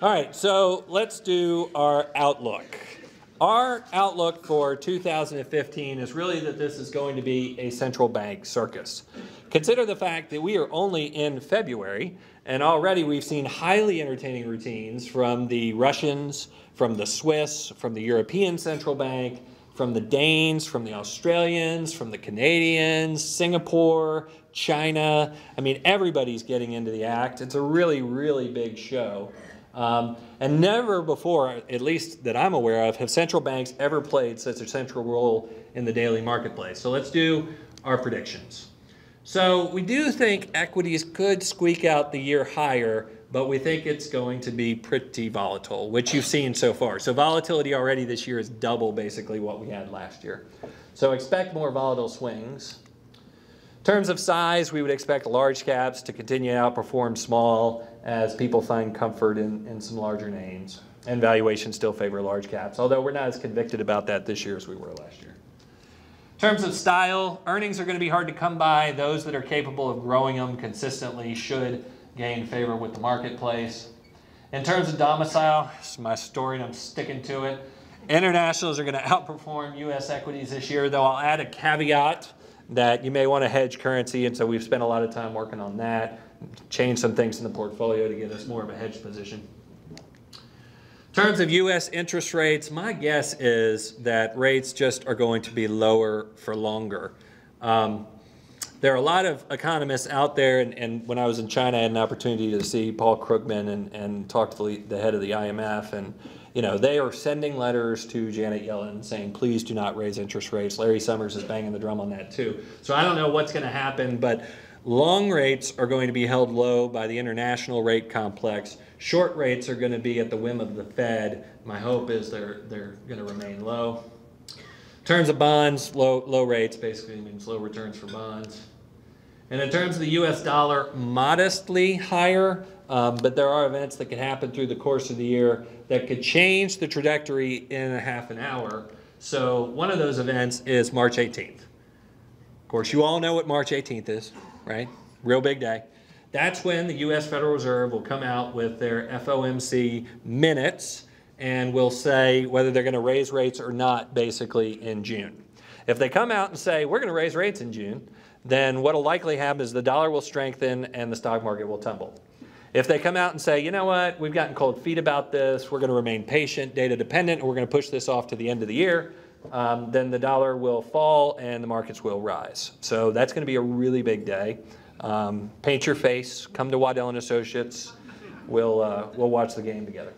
All right, so let's do our outlook. Our outlook for 2015 is really that this is going to be a central bank circus. Consider the fact that we are only in February, and already we've seen highly entertaining routines from the Russians, from the Swiss, from the European Central Bank, from the Danes, from the Australians, from the Canadians, Singapore, China. I mean, everybody's getting into the act. It's a really, really big show. Um, and never before, at least that I'm aware of, have central banks ever played such a central role in the daily marketplace. So let's do our predictions. So we do think equities could squeak out the year higher, but we think it's going to be pretty volatile, which you've seen so far. So volatility already this year is double basically what we had last year. So expect more volatile swings. In terms of size, we would expect large caps to continue to outperform small as people find comfort in, in some larger names. And valuations still favor large caps, although we're not as convicted about that this year as we were last year. In terms of style, earnings are going to be hard to come by. Those that are capable of growing them consistently should gain favor with the marketplace. In terms of domicile, it's my story and I'm sticking to it. Internationals are going to outperform U.S. equities this year, though I'll add a caveat that you may want to hedge currency, and so we've spent a lot of time working on that change some things in the portfolio to get us more of a hedge position. In terms of U.S. interest rates, my guess is that rates just are going to be lower for longer. Um, there are a lot of economists out there, and, and, when I was in China, I had an opportunity to see Paul Krugman and, and talk to the, the head of the IMF, and you know they are sending letters to Janet Yellen saying, "Please do not raise interest rates." Larry Summers is banging the drum on that too. So I don't know what's going to happen, but Long rates are going to be held low by the international rate complex. Short rates are going to be at the whim of the Fed. My hope is they're, they're going to remain low. In terms of bonds, low, low rates basically means low returns for bonds. And in terms of the US dollar, modestly higher, um, but there are events that can happen through the course of the year that could change the trajectory in a half an hour. So one of those events is March 18th. Of course, you all know what March 18th is right? Real big day. That's when the U.S. Federal Reserve will come out with their FOMC minutes and will say whether they're going to raise rates or not basically in June. If they come out and say, we're going to raise rates in June, then what will likely happen is the dollar will strengthen and the stock market will tumble. If they come out and say, you know what, we've gotten cold feet about this, we're going to remain patient, data dependent, and we're going to push this off to the end of the year, um, then the dollar will fall and the markets will rise. So that's going to be a really big day. Um, paint your face, come to Waddell and Associates. We'll, uh, we'll watch the game together.